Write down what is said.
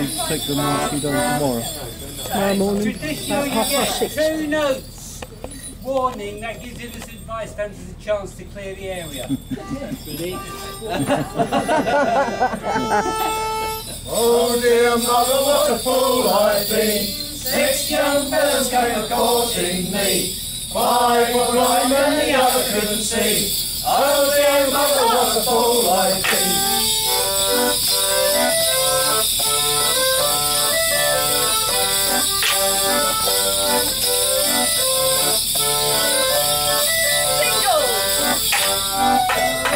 we take the marquee down tomorrow? Tomorrow morning, about half past six. two notes. Warning, that gives innocent bystanders a chance to clear the area. Oh dear mother, what a fool I've been. Six young fellas came a courting me. Five were blind and the other couldn't see. Oh dear mother, what a fool I've been. Música